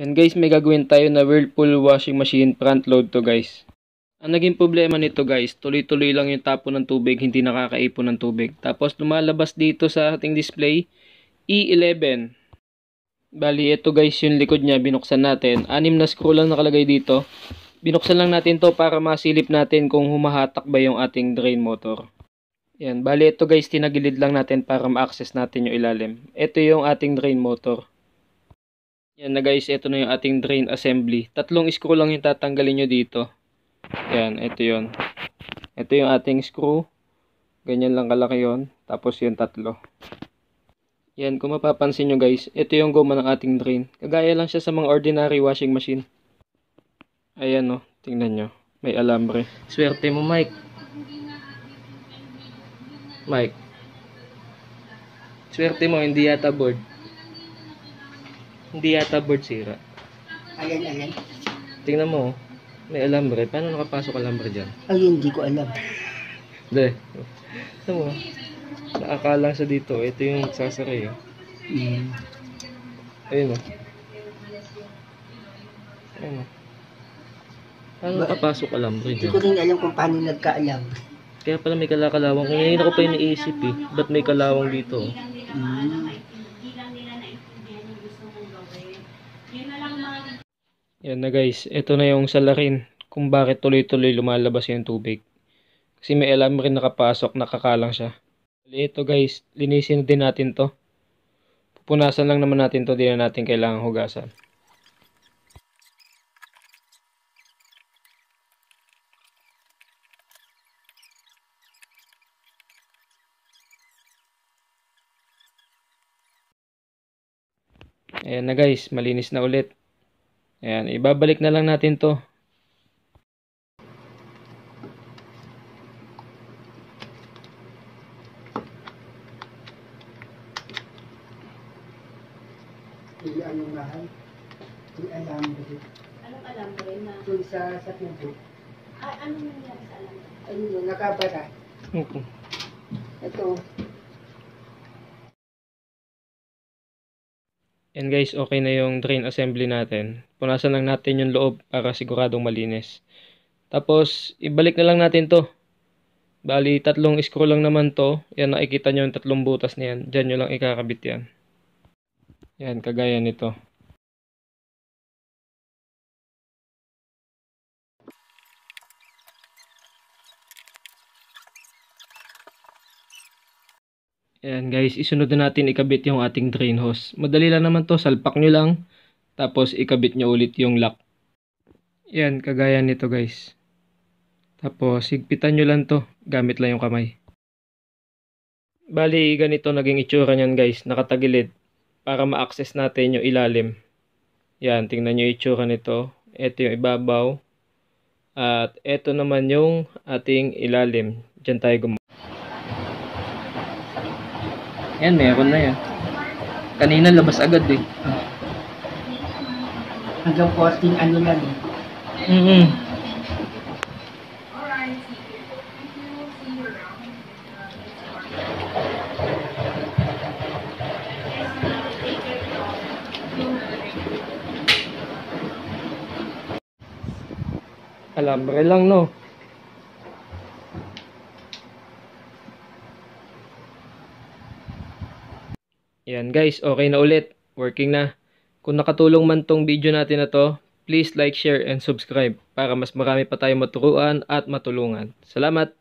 Yan guys, may gagawin tayo na Whirlpool washing machine front load to guys. Ang naging problema nito guys, tuloy-tuloy lang yung tapo ng tubig, hindi nakakaipon ng tubig. Tapos lumalabas dito sa ating display, E11. Bali, ito guys yung likod niya, binuksan natin. Anim na screw lang nakalagay dito. Binuksan lang natin to para masilip natin kung humahatak ba yung ating drain motor. Yan, bali ito guys, tinagilid lang natin para ma-access natin yung ilalim. Ito yung ating drain motor. Yan na guys, ito na yung ating drain assembly. Tatlong screw lang yung tatanggalin nyo dito. Yan, ito yon. Ito yung ating screw. Ganyan lang kalaki yon. Tapos yung tatlo. Yan, kung mapapansin nyo guys, ito yung goma ng ating drain. Kagaya lang siya sa mga ordinary washing machine. Ayan o, oh, tingnan nyo. May alambre. Swerte mo Mike. Mike. Swerte mo, hindi yata board. Hindi yata board sira. Ayan, ayan. Tingnan mo, oh. may alambre. Paano nakapasok alambre dyan? Ay, hindi ko alam. Hindi. Ito mo, nakakalang sa dito. Ito yung sasara eh. Mm. Ayun o. Ayun o. Paano nakapasok alambre Hindi dyan? ko rin alam kung paano nagkaalam. Kaya pala may kalakalawang. Ngayon ako pa yung naisip eh. Ba't may kalawang dito? oh? Mm. Yan na guys. Ito na yung salarin kung bakit tuloy-tuloy lumalabas yung tubig. Kasi may alam rin nakapasok, nakakalang siya. Ito guys, linisin din natin to. Pupunasan lang naman natin to, di na natin kailangan hugasan. Ayan na guys, malinis na ulit. Ayan, ibabalik na lang natin to. Hindi ano mahal. Hindi alam ko. Anong alam ko rin na, Doon sa sa tubo. ay, anong nangyari sa alam ko? Ayun yun, nakabara. Okay. Ito. Yan guys, okay na yung drain assembly natin. Punasan lang natin yung loob para siguradong malinis. Tapos, ibalik na lang natin to. Bali, tatlong screw lang naman to. Yan, nakikita nyo yung tatlong butas na yan. Diyan nyo lang ikakabit yan. Yan, kagaya nito. Ayan guys, isunod na natin ikabit yung ating drain hose. Madali lang naman to, salpak nyo lang. Tapos ikabit nyo ulit yung lock. Yan, kagaya nito guys. Tapos higpitan nyo lang to, gamit lang yung kamay. Bali, ganito naging itsura nyan guys, nakatagilid. Para ma-access natin yung ilalim. Yan, tingnan nyo yung itsura nito. Ito yung ibabaw. At ito naman yung ating ilalim. Diyan tayo gumawa. Yan, meron na yan. Kanina labas agad eh. Hanggang 14 ano lang. eh. Mm Alambre lang no. Yan guys, okay na ulit. Working na. Kung nakatulong man tong video natin na to, please like, share, and subscribe para mas marami pa tayong maturuan at matulungan. Salamat!